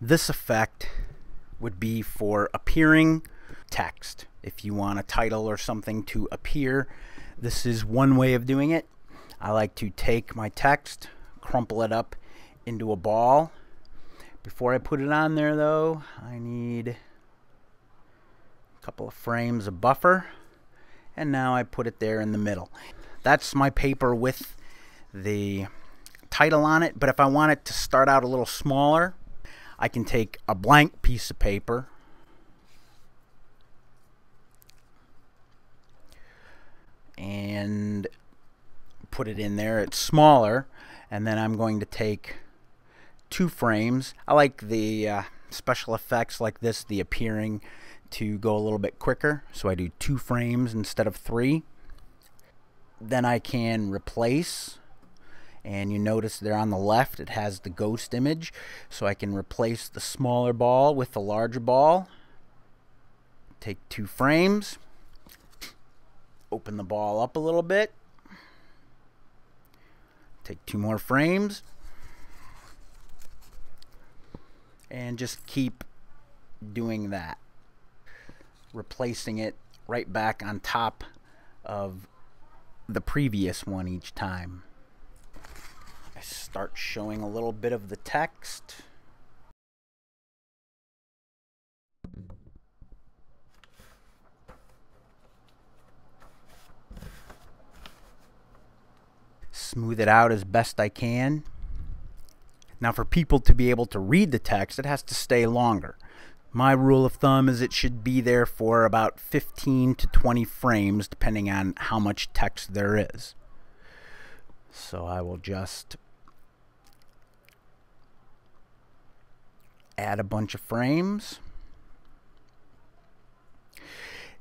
This effect would be for appearing text. If you want a title or something to appear, this is one way of doing it. I like to take my text, crumple it up into a ball. Before I put it on there though, I need a couple of frames of buffer and now I put it there in the middle. That's my paper with the title on it, but if I want it to start out a little smaller, I can take a blank piece of paper and put it in there. It's smaller, and then I'm going to take two frames. I like the uh, special effects like this, the appearing, to go a little bit quicker. So I do two frames instead of three. Then I can replace and you notice there on the left it has the ghost image. So I can replace the smaller ball with the larger ball. Take two frames. Open the ball up a little bit. Take two more frames. And just keep doing that. Replacing it right back on top of the previous one each time I start showing a little bit of the text. Smooth it out as best I can. Now for people to be able to read the text, it has to stay longer. My rule of thumb is it should be there for about 15 to 20 frames depending on how much text there is. So I will just add a bunch of frames.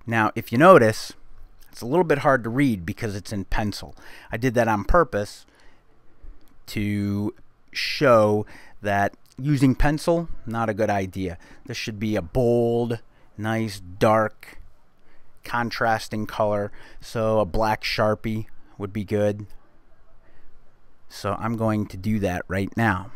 Now, if you notice, it's a little bit hard to read because it's in pencil. I did that on purpose to show that using pencil, not a good idea. This should be a bold, nice, dark, contrasting color. So a black Sharpie would be good. So I'm going to do that right now.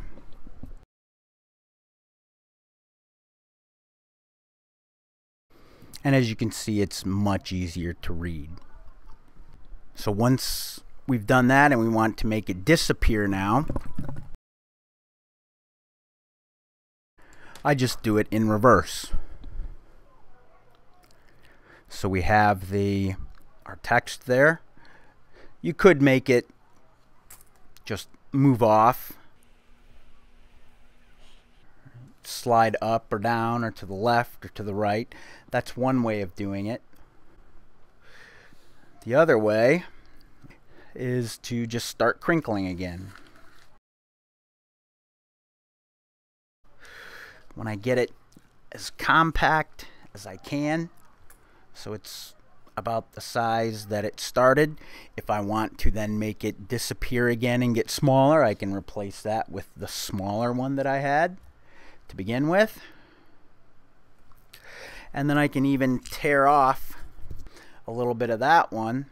And as you can see, it's much easier to read. So once we've done that and we want to make it disappear now, I just do it in reverse. So we have the our text there. You could make it just move off slide up or down or to the left or to the right. That's one way of doing it. The other way is to just start crinkling again. When I get it as compact as I can, so it's about the size that it started. If I want to then make it disappear again and get smaller, I can replace that with the smaller one that I had to begin with. And then I can even tear off a little bit of that one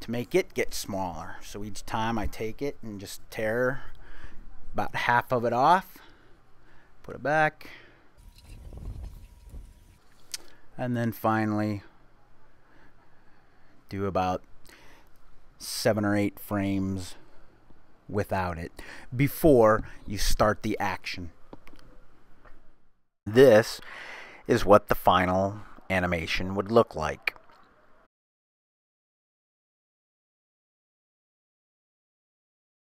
to make it get smaller. So each time I take it and just tear about half of it off, put it back, and then finally do about seven or eight frames without it before you start the action. This is what the final animation would look like.